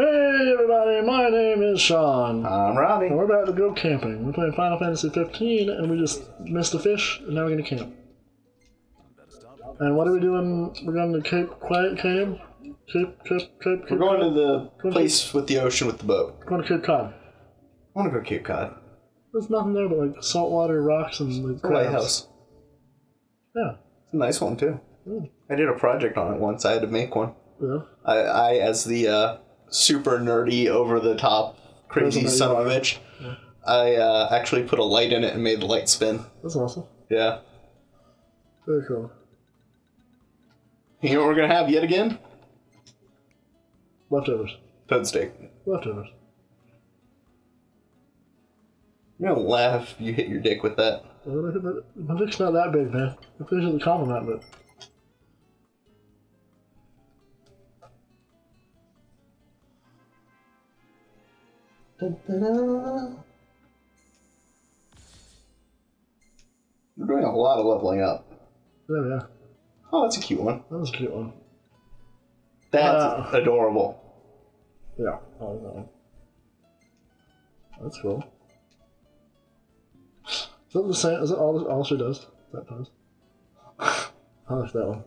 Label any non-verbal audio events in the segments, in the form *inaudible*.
Hey everybody, my name is Sean. I'm Robbie. And we're about to go camping. We're playing Final Fantasy 15 and we just missed a fish and now we're gonna camp. And what are we doing? We're going to Cape Quiet Cave? Cape, Cape, Cape, Cape We're going to the Going to- place with the ocean with the boat. Going to Cape Cod. I want to go Cape Cod. There's nothing there but like saltwater rocks and like crabs. lighthouse. Yeah. It's a nice one too. Mm. I did a project on it once. I had to make one. Yeah. I, I as the uh, super nerdy, over the top, crazy son of a bitch, I uh, actually put a light in it and made the light spin. That's awesome. Yeah. Very cool. You know what we're gonna have yet again? Leftovers. Toad steak. Leftovers. You're gonna laugh if you hit your dick with that. Well, I think that- My dick's not that big, man. I appreciate the compliment, but We're doing a lot of leveling up. yeah, yeah. Oh, that's a cute one. That was a cute one. That's Uh. adorable. Yeah. Oh, no. That's cool. Is that the same? Is that all? All she does? That pose. *laughs* I like that one.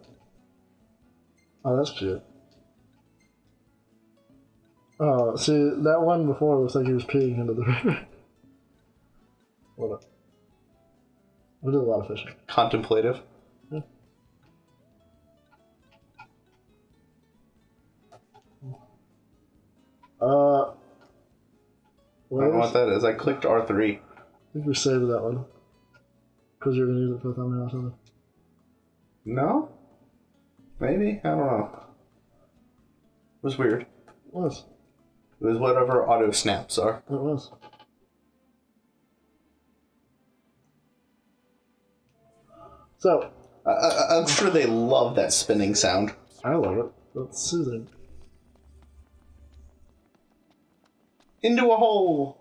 Oh, that's cute. Oh, see that one before looks like he was peeing into the river. what up? We did a lot of fishing. Contemplative. Uh, I don't know what that is. I clicked R3. I think we saved that one. Because you're gonna use it for a thumbnail or something. No? Maybe? I don't know. It was weird. It was. It was whatever auto snaps are. It was. So, I, I, I'm sure they love that spinning sound. I love it. That's soothing. Into a hole!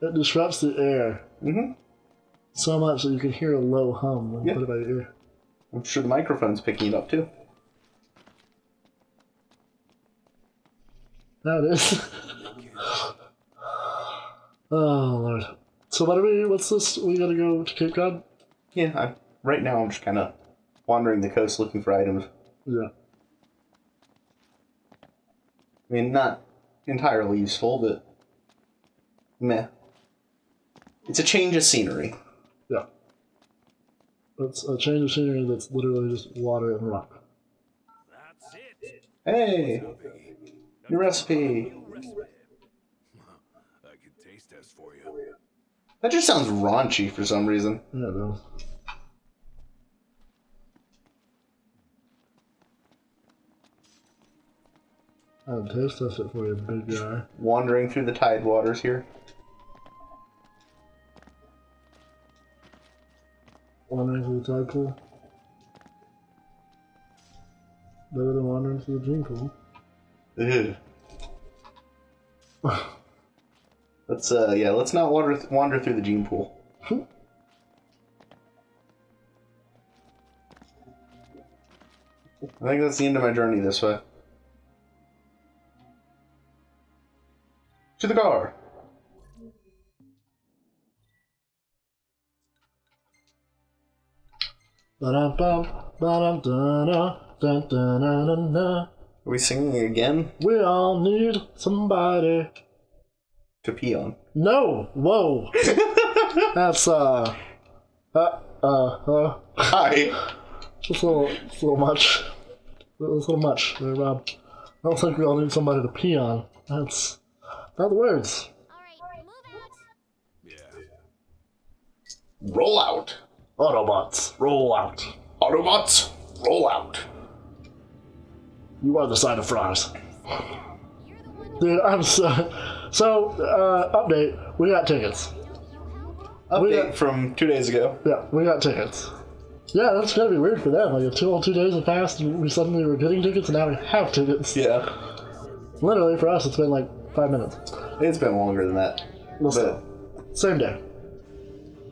It disrupts the air Mm-hmm. so much that you can hear a low hum when you put it by your ear. I'm sure the microphone's picking it up too. That is. *laughs* oh lord. So what are we? What's this? We gotta go to Cape Cod. Yeah, I, right now I'm just kind of wandering the coast looking for items. Yeah. I mean, not entirely useful, but meh. It's a change of scenery. Yeah. It's a change of scenery that's literally just water and rock. That's it. Hey, your recipe. *laughs* I can taste test for you. That just sounds raunchy for some reason. Yeah, it does. I'll taste test it for you, big guy. Wandering through the tide waters here. The tide pool. Better than wandering through the gene pool. Let's uh yeah, let's not wander th- wander through the gene pool. I think that's the end of my journey this way. To the car. Are we singing again? We all need somebody. To pee on. No! Whoa! *laughs* That's, uh. Uh, uh, uh. Hi. It's a little, it's a little much. It's a little much there, Rob. I don't think we all need somebody to pee on. That's not the words. Alright, move out. Yeah. Roll out. Autobots, roll out. Autobots, roll out. You are the side of fries. You're the one Dude, I'm so. So, uh, update. We got tickets. Update got- from two days ago. Yeah, we got tickets. Yeah, that's gonna be weird for them. Like, if two, all two days have passed and we suddenly were getting tickets and now we have tickets. Yeah. Literally, for us, it's been like five minutes. It's been longer than that. Well, still, same day.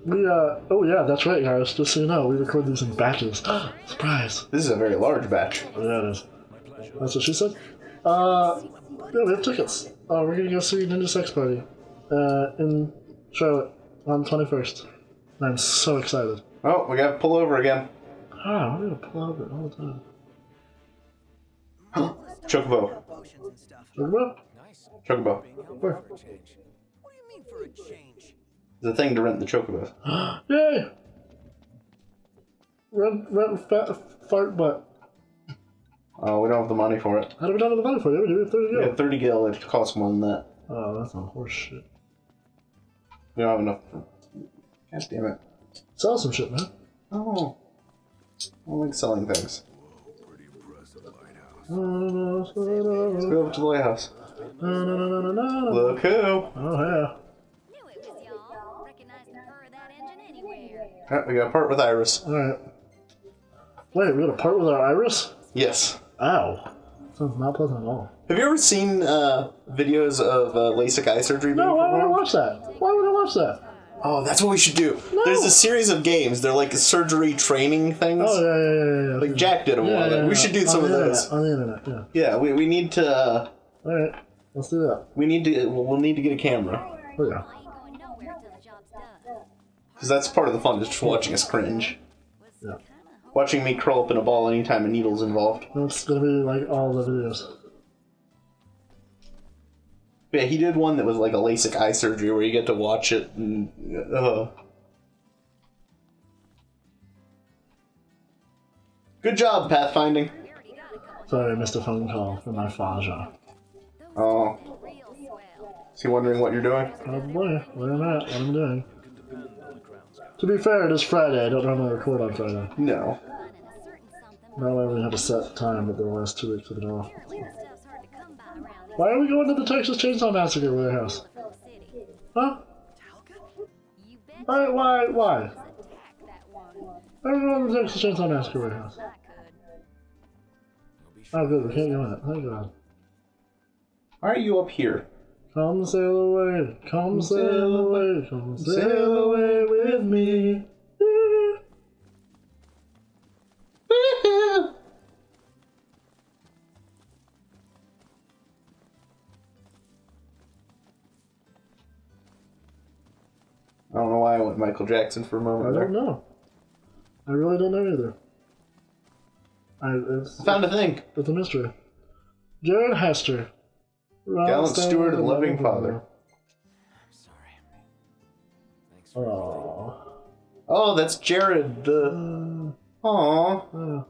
We, uh, oh yeah, that's right, guys. Just so you know, we record these in batches. *gasps* Surprise! This is a very large batch. Oh, yeah, it is. That's what she said. Uh, yeah, we have tickets. Uh, we're gonna go see Ninja Sex Party, uh, in Charlotte on the 21st. And I'm so excited. Oh, we got to pull over again. Ah, I'm gonna pull over all the time. Chocobo. Potions and stuff. Look him up. Nice. Chocobo. Where? a change. What do you mean for a change? The thing to rent the chocobos. Yay! Rent, rent, fat, fart butt. Oh, we don't have the money for it. How do we not have the money for it? We do 30 We go. have 30 gil, it costs more than that. Oh, that's some horse shit. We don't have enough for... God damn it. Sell some shit, man. Oh. I like selling things. Let's go over to the lighthouse. Look who! Oh, Knew anywhere. Ah, we gotta part with Iris. Alright. Wait, we gotta part with our iris? Yes. Ow. Sounds not pleasant at all. Have you ever seen uh, videos of uh, LASIK eye surgery? No, why would I performed? watch that? Why would I watch that? Oh, that's what we should do. No. There's a series of games. They're like surgery training things. Oh, yeah, yeah, yeah, yeah. Like Jack did them yeah, one of yeah, them. yeah. We should do On some the of internet, those. On the internet, yeah. Yeah, we, we need to uh, Alright, let's do that. we need to we'll, we'll need to get a camera Oh, yeah. I ain't going nowhere till the job's done. Because that's part of the fun, just watching us cringe, Yeah. watching me curl up in a ball anytime a needle's involved. That's gonna be like all the videos. Yeah, he did one that was like a LASIK eye surgery where you get to watch it and uh. Good job, pathfinding. we already got a couple Sorry, I missed a phone call from my Faja. Oh, is he wondering what you're doing? Probably. Where I'm at, what I'm doing. To be fair, it is Friday. I don't normally record on Friday. No. Finding a certain something. Normally we have a set time, but the last two weeks have been off. Apparently the stuff's hard to come by around Why are we going to the Texas Chainsaw Massacre warehouse? Huh? Why, why, why? attack that one. Why are we going to the Texas Chainsaw Massacre warehouse? I could. You'll be Oh, good, we can't go in it. Thank God. Why are you up here? Come sail away, come sail away, come sail away with me. I don't know why I went Michael Jackson for a moment I don't there. know. I really don't know either. I, it's, Found a thing. it's a mystery. Jared Hester. Gallant steward and loving father. I'm sorry. Thanks for Aww. Oh, that's Jared. The Uh, Aww. uh,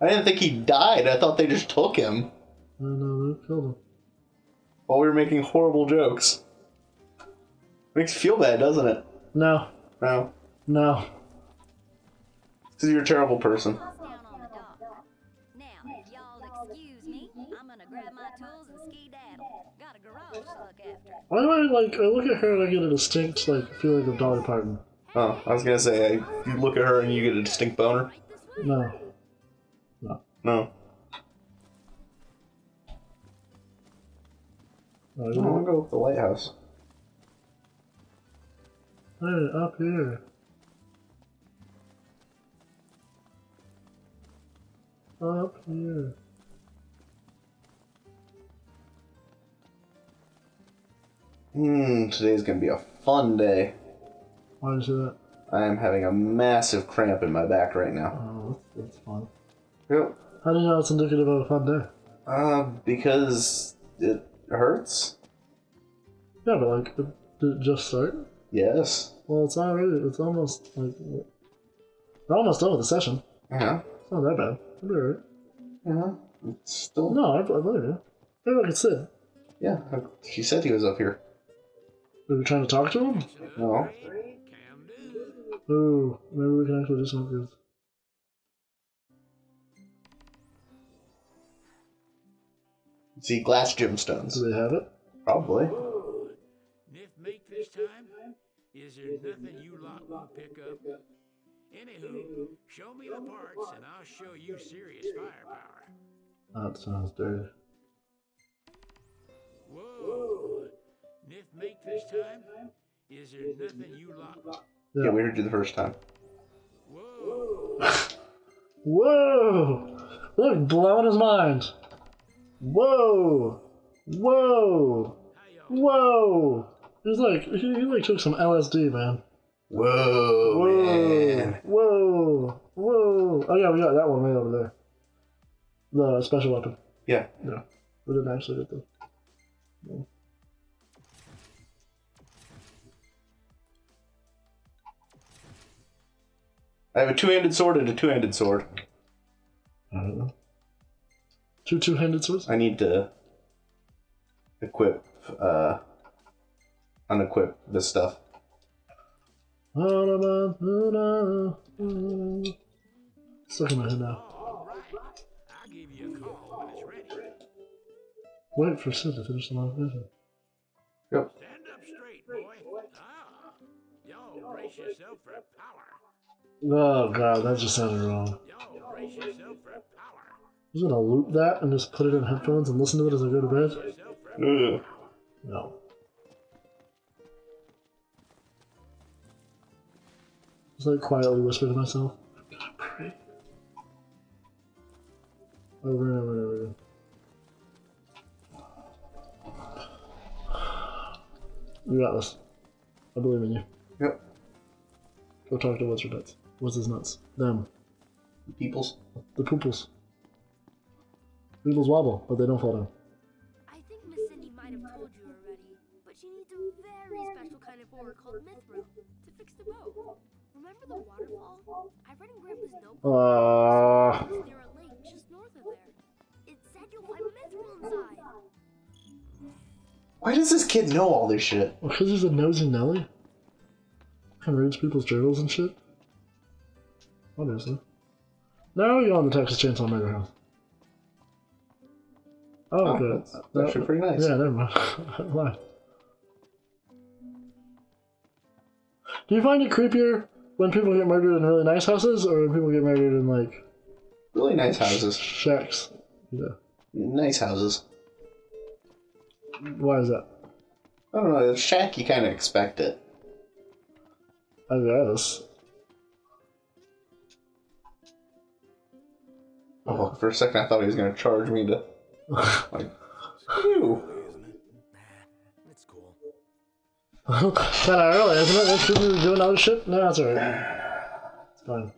I didn't think he died. I thought they just took him I know, they killed him. while we were making horrible jokes. Makes you feel bad, doesn't it? No, No. no. Because you're a terrible person. Why do I like? I look at her and I get a distinct like feeling of Dolly Parton. Oh, I was gonna say, I, you look at her and you get a distinct boner. Way. No. No. I want to go with the lighthouse. Hey, up here. Up here. Hmm, today's gonna be a fun day. Why did you say that? I am having a massive cramp in my back right now. Oh, that's, that's fun. Yep. How do you know it's indicative of a fun day? Uh, because it hurts? Yeah, but like, it, did it just start? Yes. Well, it's already, it's almost like, we're almost done with the session. Yeah. It's not that bad. I'll be alright. Yeah. It's still. No, I, I believe you. Maybe I could sit. Yeah. She said he was up here. Are we trying to talk to him? No. Can. Ooh, maybe we can actually do something good. See glass gemstones. Do we have it? Probably. Niff make this time? Is there nothing you lot won't pick up? Anywho, show me the parts and I'll show you serious firepower. That sounds dirty. Whoa! Niff make this time? Is there nothing you lot? Yeah, we heard you the first time. Whoa! *laughs* Whoa! Look, blowing his mind. Whoa! Whoa! Whoa! He's like he, he like took some LSD, man. Whoa, Whoa! man. Whoa! Whoa! Oh yeah, we got that one right over there. The special weapon. Yeah. Yeah, we didn't actually get the. I have a two-handed sword and a two-handed sword. I don't know. Two two-handed swords. I need to equip, uh, unequip this stuff. Stuck in my head now. All right. I'll give you a call when it's ready. Wait for Cid to finish the long vision. Yep. Stand up straight, boy. Ah, y'all brace yourself for power. Oh god, that just sounded wrong. Y'all brace yourself for power. I was gonna loop that and just put it in headphones and listen to it as I go to bed. Yourself for Ugh. No. Just like quietly whisper to myself. Pray. Over and over and over again. You got this. I believe in you. Yep. Go talk to what's your nuts. What's his nuts? Them. The peoples. The pooples. Pooples wobble, but they don't fall down. I think Miss Cindy might have told you already, but she needs a very special kind of ore called mithril to fix the boat. Remember the waterfall? I read in Grandpa's notebook. Uh, near a lake just north of there. It said you'll find mithril inside. Why does this kid know all this shit? because he's a nosy Nelly? Kind of reads people's journals and shit? Obviously. Now you're on the Texas Chainsaw Murder House. Oh, ah, Oh, good. that's- that's actually pretty nice. Yeah, never mind. *laughs* Why? Do you find it creepier when people get murdered in really nice houses or when people get murdered in, like, Really nice houses. shacks? Yeah. Nice houses. Why is that? I don't know. The shack, you kind of expect it. I guess. Oh, for a second I thought he was gonna charge me to *laughs* like. Ew. Isn't it? Nah, it's cool. Kind of early, isn't it? Let's be doing other shit? No, that's alright. It's fine.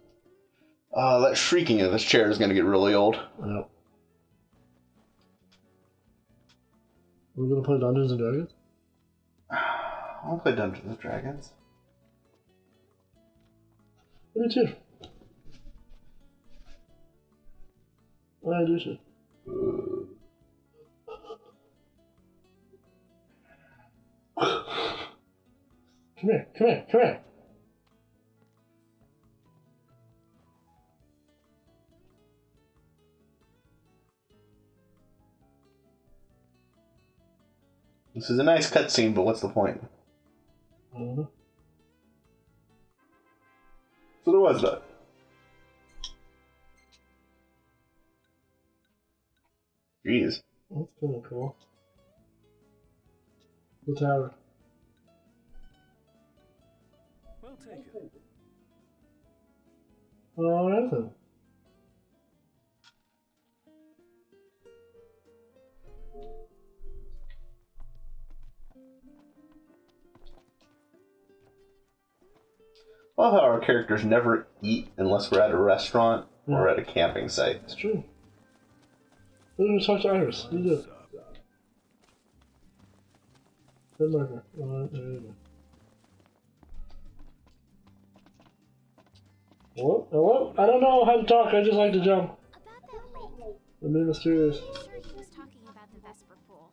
Uh, that shrieking in this chair is gonna get really old. Yep. We're gonna play Dungeons and Dragons? *sighs* I'll play Dungeons and Dragons. Me too. I. Come here, come here, come here. This is a nice cutscene, but what's the point? Know. So there was that. Jeez. That's kind of cool. The tower. Well taken. Oh, Alright then. I love how our characters never eat unless we're at a restaurant or hmm. at a camping site. It's true. We didn't talk to Iris. You did. Good marker. Alright, there you go. Hello? Hello? I don't know how to talk, I just like to jump. About that lake, mysterious. I'm sure he was talking about the Vesper Pool.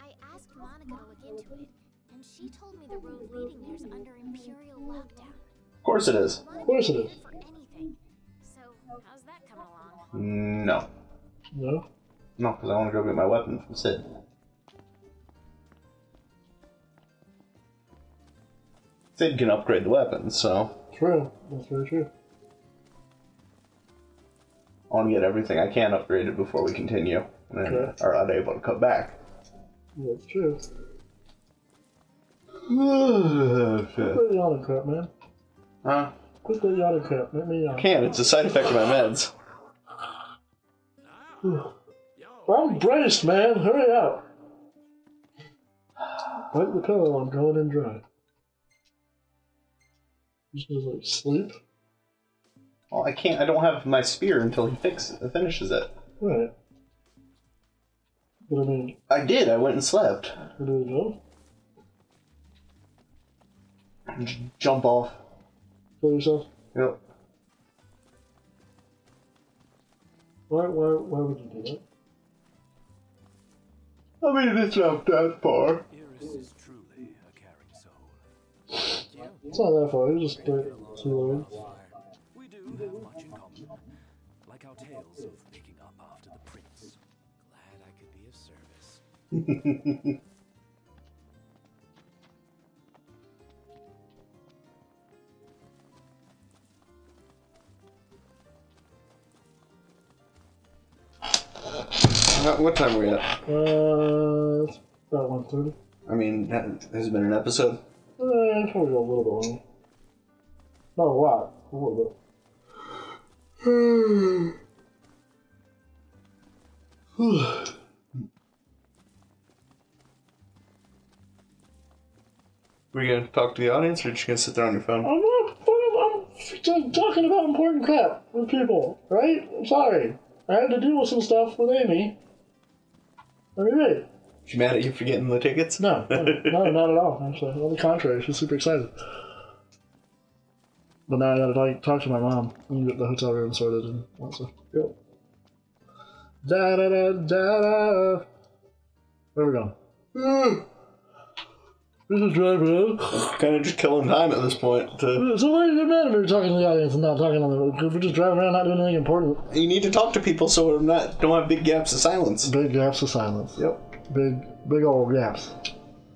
I asked Monica to look into it, and she told me the road leading there's under Imperial lockdown. Of course it is. Of course it is. So, how's that coming along? No. No? No, because I want to go get my weapon from Cid. Cid can upgrade the weapon, so True. That's very true. I want to get everything I can upgraded before we continue, and then Okay. are unable to come back. That's true. Quit that yawning crap, man. Huh? Quit that yawning crap. Let me yawn. Can't. It's a side effect of my meds. I'm braced, man. Hurry up. Wipe the pillow. I'm going in dry. Just goes like sleep. Well, I can't. I don't have my spear until he fixes, finishes it. Right. But I mean, I did. I went and slept. where do we go? J- jump off. Kill yourself? Yep. Why, why, why would you do that? I mean, it's not that far. Is truly a caring soul. It's not that far. it's just break two legs. We do have much in common, like our tales of making up after the prince. Glad I could be of service. *laughs* Uh, what time are we at? Uh, it's about 130. I mean, that has it been an episode. Eh, probably go a little bit longer. Not a lot, a little bit. *sighs* Were you gonna talk to the audience, or just gonna sit there on your phone? I'm not. I'm talking about important crap with people, right? I'm sorry. I had to deal with some stuff with Amy. I mean. She mad at you for getting the tickets? No, no, no, *laughs* not at all. Actually, on the contrary, she's super excited. But now I gotta like, talk to my mom and get the hotel room sorted and all that stuff. Yep. Da da da da da. Where we going? Mm. This is driving. Kind of just killing time at this point. To, So why does it matter if we're talking to the audience and not talking on the? Because we're just driving around, not doing anything important. you need to talk to people so I'm not don't have big gaps of silence. Big gaps of silence. Yep. Big, big old gaps.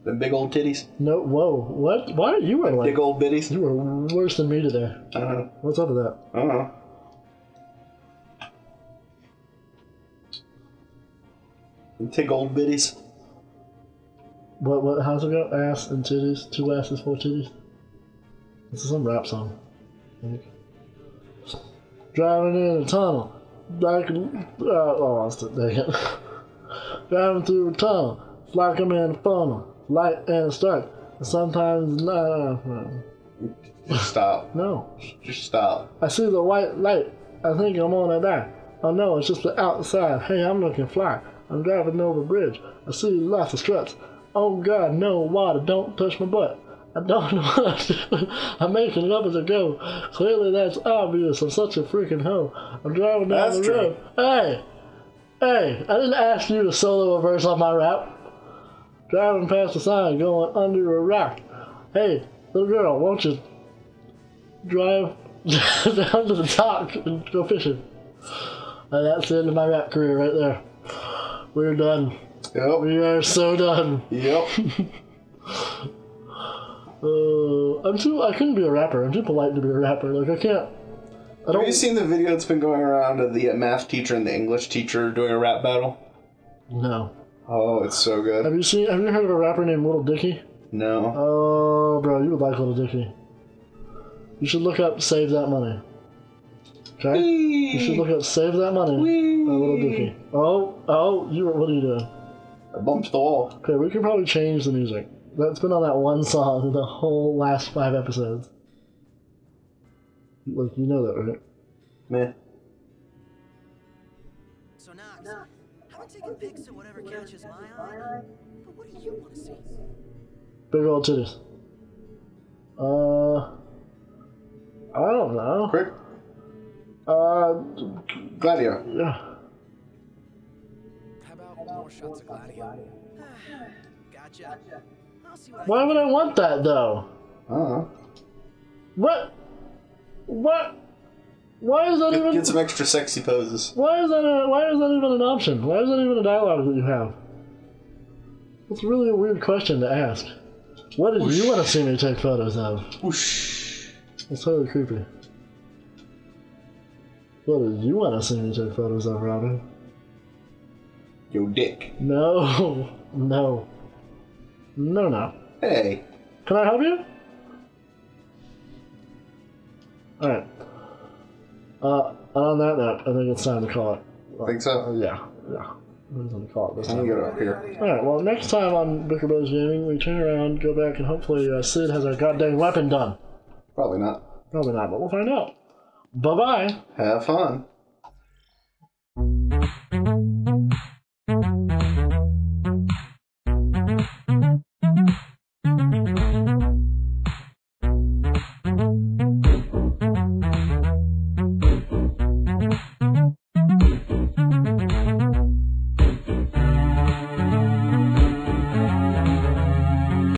Them big old titties, No, whoa, what? Why are you were like? big old bitties. You were worse than me today. I don't know. What's up with that? I don't know. Tig old bitties. What? What? How's it go? Ass and titties. Two asses, four titties. This is some rap song. I think. Driving in a tunnel, like uh, oh, I lost it. Dang it. Driving through a tunnel, like I'm in a funnel, light and start. Sometimes nah, no, Just stop. *laughs* no. Just stop. I see the white light. I think I'm on a die. Oh no, it's just the outside. Hey, I'm looking fly. I'm driving over a bridge. I see lots of struts. Oh god, no water. Don't touch my butt. I don't know what I'm doing. *laughs* I'm making it up as I go. Clearly that's obvious. I'm such a freaking hoe. I'm driving down That's the true. road. Hey! Hey, I didn't ask you to solo a verse on my rap. Driving past the sign, going under a rock. Hey, little girl, won't you drive *laughs* down to the dock and go fishing. And that's the end of my rap career right there. We're done. Yep. We are so done. Yep. *laughs* Uh, I'm too. I couldn't be a rapper. I'm too polite to be a rapper. Like I can't. I Have you don't. seen the video that's been going around of the math teacher and the English teacher doing a rap battle? No. Oh, it's so good. Have you seen? Have you heard of a rapper named Little Dicky? No. Oh, bro, you would like Little Dicky. You should look up "Save That Money." Okay. You should look up "Save That Money" by Little Dicky. Oh, oh, you. What are you doing? I bumped the wall. Okay, we could probably change the music. That's been on that one song the whole last five episodes. Like, you know that, right? Meh. So Noct, I'm taking pics of whatever catches my eye. But what do you want to see? Big old titties. Uh. I don't know. Quick. Uh. Gladio. Yeah. How about more shots of Gladio? *sighs* Gotcha. I'll see what Why would I want that, though? I don't. What? What? Why is that Get, even. get some extra sexy poses. Why is that? A, why is that even an option? Why is that even a dialogue that you have? It's really a weird question to ask. What did you want to see me take photos of? Whoosh. It's totally creepy. What did you want to see me take photos of, Robin? Yo, dick. No, *laughs* no, no, no. Hey. Can I help you? Alright. Uh, and on that note, I think it's time to call it. Think so? Uh, yeah, yeah. It's time to call it this I'm time. gonna get up here. Alright, well, next time on Bicker Bros Gaming, we turn around, go back, and hopefully uh, Cid has our goddamn weapon done. Probably not. Probably not, but we'll find out. Bye bye. Have fun.